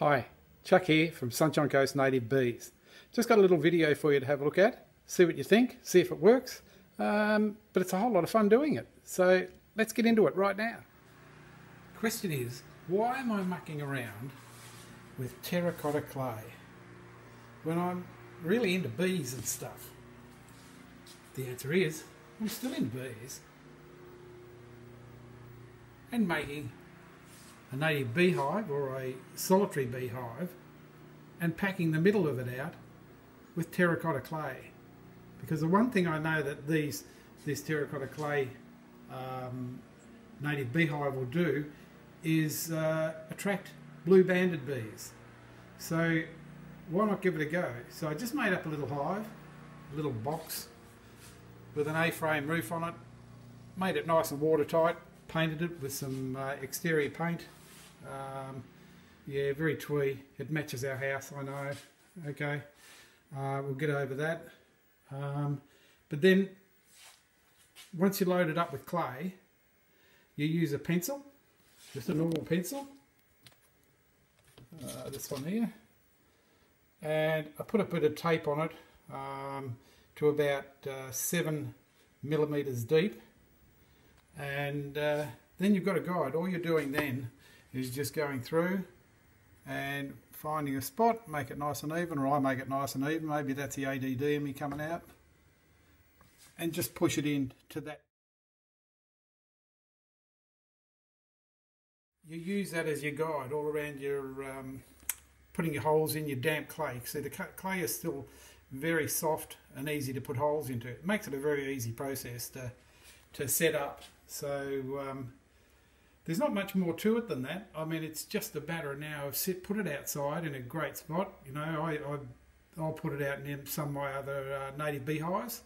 Hi, Chuck here from Sunshine Coast Native Bees. Just got a little video for you to have a look at, see what you think, see if it works, um, but it's a whole lot of fun doing it. So let's get into it right now. Question is, why am I mucking around with terracotta clay when I'm really into bees and stuff? The answer is, I'm still into bees and making a native beehive or a solitary beehive and packing the middle of it out with terracotta clay. Because the one thing I know that these this terracotta clay um, native beehive will do is uh, attract blue banded bees. So why not give it a go? So I just made up a little hive, a little box with an A-frame roof on it, made it nice and watertight, painted it with some uh, exterior paint um, yeah, very twee. It matches our house, I know. Okay, uh, we'll get over that. Um, but then, once you load it up with clay, you use a pencil, just a normal pencil. Uh, this one here. And I put a bit of tape on it um, to about uh, seven millimeters deep. And uh, then you've got a guide. All you're doing then is just going through and finding a spot, make it nice and even, or I make it nice and even, maybe that's the ADD in me coming out, and just push it in to that. You use that as your guide all around your, um, putting your holes in your damp clay. See the clay is still very soft and easy to put holes into. It makes it a very easy process to, to set up. So um, there's not much more to it than that. I mean, it's just a matter now of sit, put it outside in a great spot. You know, I, I will put it out in some of my other uh, native beehives,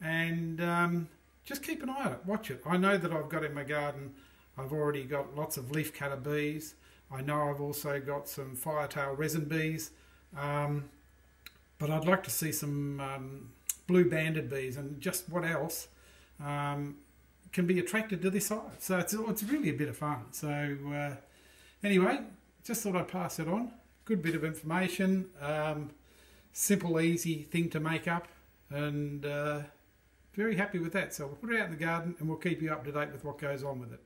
and um, just keep an eye on it. Watch it. I know that I've got in my garden. I've already got lots of leafcutter bees. I know I've also got some firetail resin bees, um, but I'd like to see some um, blue banded bees and just what else. Can be attracted to this hive. So it's, it's really a bit of fun. So uh, anyway, just thought I'd pass it on. Good bit of information. Um, simple, easy thing to make up. And uh, very happy with that. So we'll put it out in the garden and we'll keep you up to date with what goes on with it.